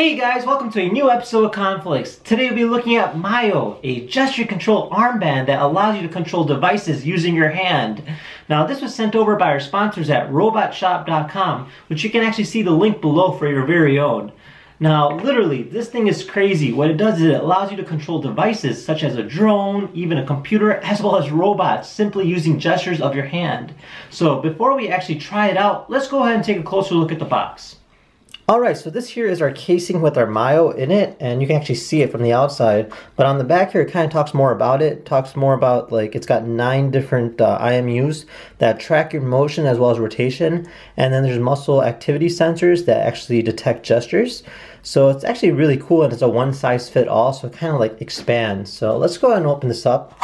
Hey guys, welcome to a new episode of KhanFlicks. Today we'll be looking at Myo, a gesture control armband that allows you to control devices using your hand. Now this was sent over by our sponsors at robotshop.com, which you can actually see the link below for your very own. Now literally, this thing is crazy. What it does is it allows you to control devices such as a drone, even a computer, as well as robots, simply using gestures of your hand. So before we actually try it out, let's go ahead and take a closer look at the box. Alright, so this here is our casing with our Myo in it, and you can actually see it from the outside. But on the back here, it kind of talks more about it. it talks more about, like, it's got nine different uh, IMUs that track your motion as well as rotation. And then there's muscle activity sensors that actually detect gestures. So it's actually really cool, and it's a one size fit all, so it kind of like expands. So let's go ahead and open this up.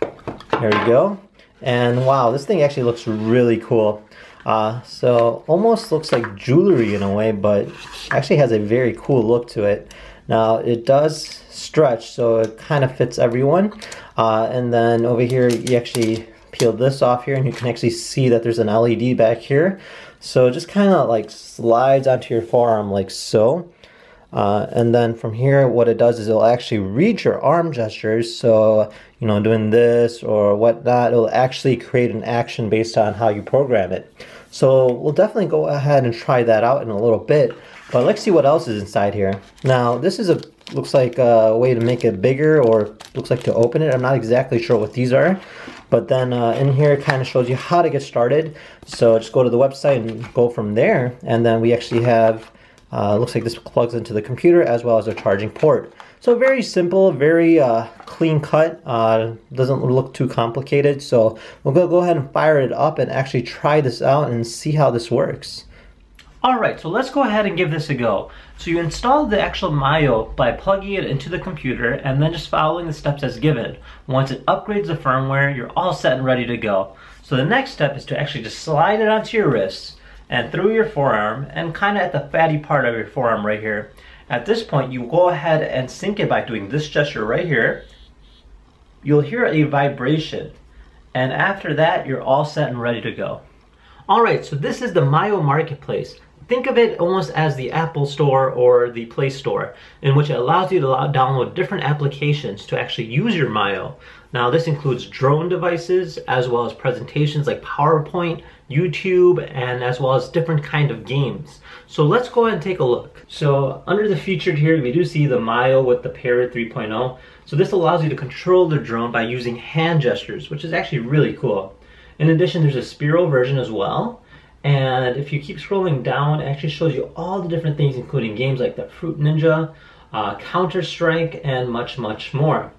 There we go. And wow, this thing actually looks really cool. Uh, so almost looks like jewelry in a way, but actually has a very cool look to it. Now it does stretch, so it kind of fits everyone. Uh, and then over here, you actually peel this off here and you can actually see that there's an LED back here. So it just kind of like slides onto your forearm like so. Uh, and then from here, what it does is it'll actually read your arm gestures. So, you know, doing this or whatnot, it'll actually create an action based on how you program it. So we'll definitely go ahead and try that out in a little bit. But let's see what else is inside here. Now this is a looks like a way to make it bigger or looks like to open it. I'm not exactly sure what these are. But then uh, in here it kind of shows you how to get started. So just go to the website and go from there. And then we actually have, uh, looks like this plugs into the computer as well as a charging port. So very simple, very uh, clean cut, uh, doesn't look too complicated. So we'll go, go ahead and fire it up and actually try this out and see how this works. Alright, so let's go ahead and give this a go. So you install the actual Myo by plugging it into the computer and then just following the steps as given. Once it upgrades the firmware, you're all set and ready to go. So the next step is to actually just slide it onto your wrist and through your forearm and kind of at the fatty part of your forearm right here. At this point, you go ahead and sync it by doing this gesture right here. You'll hear a vibration. And after that, you're all set and ready to go. All right, so this is the Myo Marketplace. Think of it almost as the Apple Store or the Play Store, in which it allows you to download different applications to actually use your Myo. Now this includes drone devices, as well as presentations like PowerPoint, YouTube, and as well as different kind of games. So let's go ahead and take a look. So under the featured here, we do see the Myo with the Parrot 3.0. So this allows you to control the drone by using hand gestures, which is actually really cool. In addition, there's a Sphero version as well, and if you keep scrolling down, it actually shows you all the different things, including games like the Fruit Ninja, uh, Counter-Strike, and much, much more.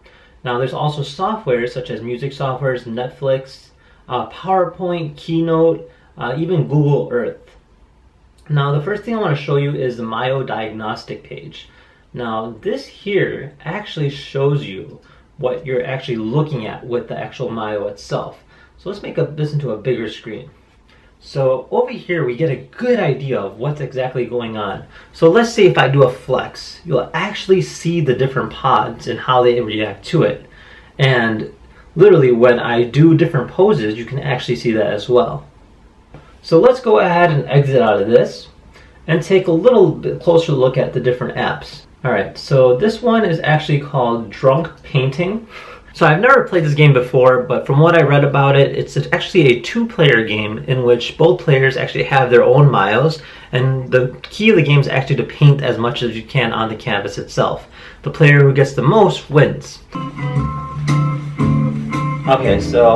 Now there's also software such as music softwares, Netflix, uh, PowerPoint, Keynote, uh, even Google Earth. Now the first thing I want to show you is the Myo diagnostic page. Now this here actually shows you what you're actually looking at with the actual Myo itself. So let's make a, this into a bigger screen. So over here, we get a good idea of what's exactly going on. So let's say if I do a flex, you'll actually see the different pods and how they react to it. And literally when I do different poses, you can actually see that as well. So let's go ahead and exit out of this and take a little bit closer look at the different apps. Alright, so this one is actually called Drunk Painting. So I've never played this game before, but from what I read about it, it's actually a two-player game in which both players actually have their own miles, and the key of the game is actually to paint as much as you can on the canvas itself. The player who gets the most wins. Okay, so...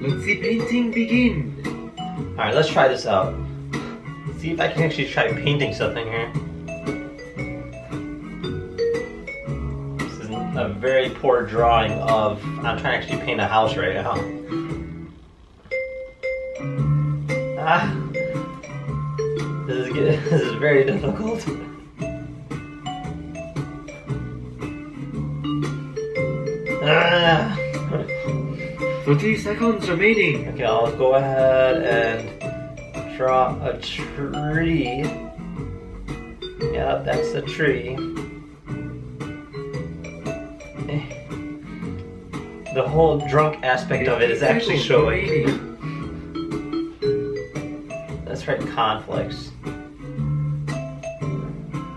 let's see painting begin! Alright, let's try this out. See if I can actually try painting something here. This is a very poor drawing of, I'm trying to actually paint a house right now. Ah, this is, good. this is very difficult. 30 seconds remaining. Okay, I'll go ahead and draw a tree. Yep, that's the tree. the whole drunk aspect of it is actually showing. That's right, KhanFlicks.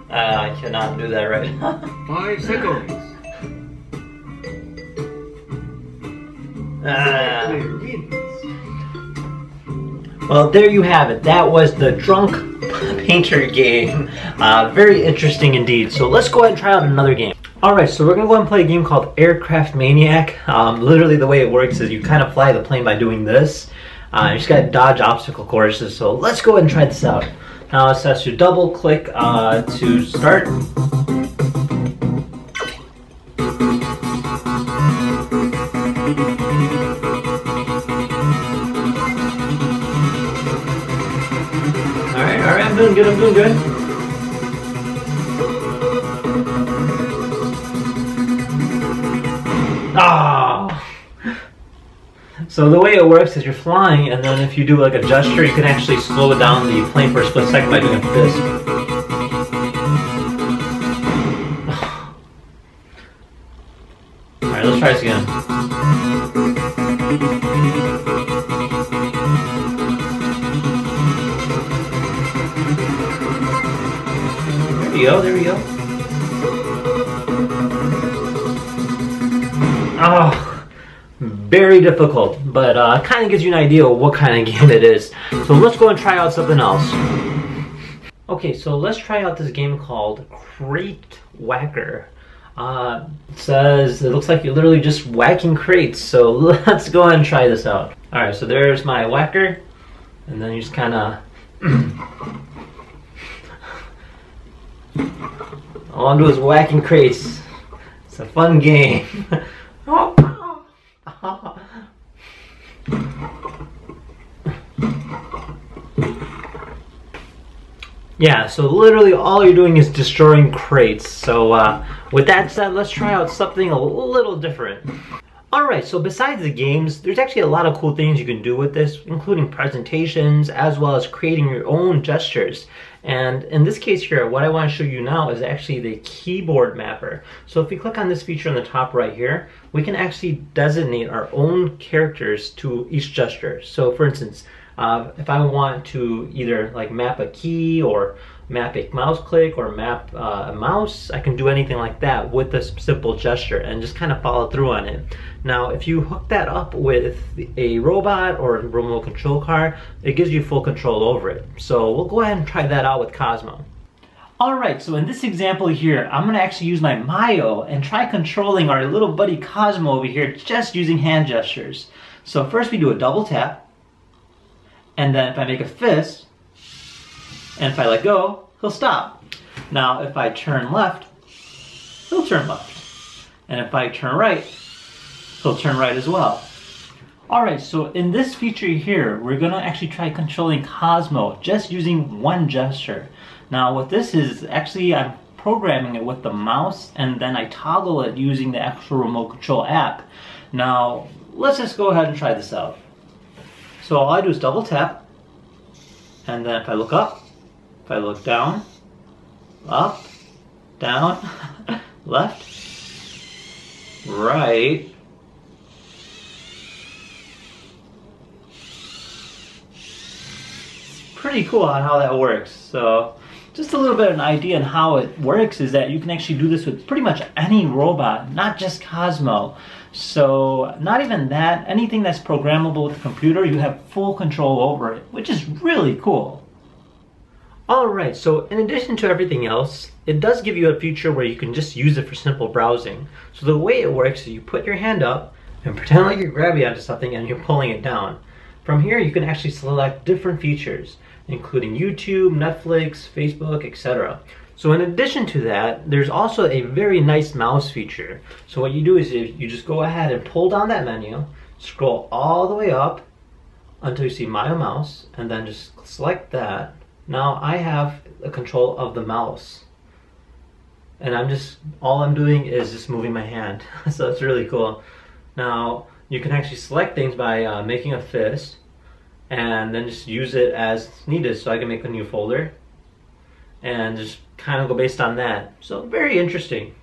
Uh, I cannot do that right now. Five seconds. Ah. Well, there you have it. That was the Drunk Painter game. Uh, very interesting indeed. So let's go ahead and try out another game. Alright, so we're going to go ahead and play a game called Aircraft Maniac. Um, literally the way it works is you kind of fly the plane by doing this. Uh, you just got to dodge obstacle courses. So let's go ahead and try this out. Now it says to double click uh, to start. Doing good, I'm doing good. Ah! So the way it works is you're flying, and then if you do like a gesture, you can actually slow down the plane for a split second by doing this. Alright, let's try this again. There we go. Oh, very difficult, but uh, kind of gives you an idea of what kind of game it is. So let's go and try out something else. Okay, so let's try out this game called Crate Whacker. Uh, it says it looks like you're literally just whacking crates. So let's go and try this out. All right, so there's my whacker, and then you just kind of. All I'm doing is whacking crates. It's a fun game. Yeah, so literally all you're doing is destroying crates. So uh, with that said, let's try out something a little different. Alright, so besides the games, there's actually a lot of cool things you can do with this, including presentations, as well as creating your own gestures. And in this case here, what I want to show you now is actually the keyboard mapper. So if we click on this feature on the top right here, we can actually designate our own characters to each gesture. So for instance, uh, if I want to either like map a key or map a mouse click or map uh, a mouse, I can do anything like that with a simple gesture and just kind of follow through on it. Now, if you hook that up with a robot or a remote control car, it gives you full control over it. So we'll go ahead and try that out with Cozmo. Alright, so in this example here, I'm going to actually use my Myo and try controlling our little buddy Cozmo over here just using hand gestures. So first we do a double tap, and then if I make a fist, and if I let go, he'll stop. Now if I turn left, he'll turn left. And if I turn right, he'll turn right as well. Alright, so in this feature here, we're going to actually try controlling Cozmo just using one gesture. Now what this is, actually I'm programming it with the mouse and then I toggle it using the actual remote control app. Now let's just go ahead and try this out. So all I do is double tap and then if I look up, if I look down, up, down, left, right, pretty cool on how that works. So just a little bit of an idea on how it works is that you can actually do this with pretty much any robot, not just Cozmo. So not even that, anything that's programmable with a computer, you have full control over it, which is really cool. Alright, so in addition to everything else, it does give you a feature where you can just use it for simple browsing. So the way it works is you put your hand up and pretend like you're grabbing onto something and you're pulling it down. From here you can actually select different features, including YouTube, Netflix, Facebook, etc. So in addition to that, there's also a very nice mouse feature. So what you do is you just go ahead and pull down that menu, scroll all the way up until you see Myo Mouse, and then just select that. Now I have the control of the mouse. And I'm just, all I'm doing is just moving my hand. so it's really cool. Now, you can actually select things by uh, making a fist and then just use it as needed. So I can make a new folder and just kind of go based on that. So very interesting.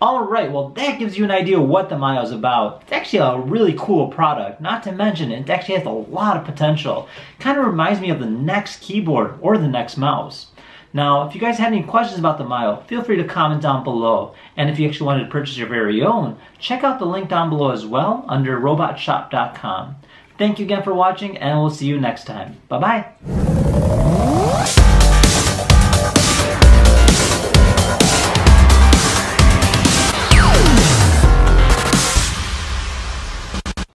Alright, well that gives you an idea of what the Myo is about. It's actually a really cool product. Not to mention, it actually has a lot of potential. Kind of reminds me of the next keyboard or the next mouse. Now, if you guys had any questions about the Myo, feel free to comment down below. And if you actually wanted to purchase your very own, check out the link down below as well under robotshop.com. Thank you again for watching, and we'll see you next time. Bye bye.